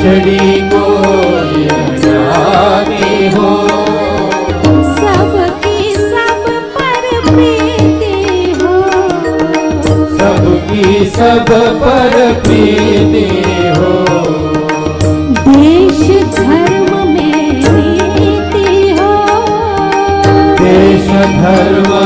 छड़ी को हो सबकी सब पर पीते हो। सबकी सब पर पीते हो। देश धर्म में नीति हो। देश धर्म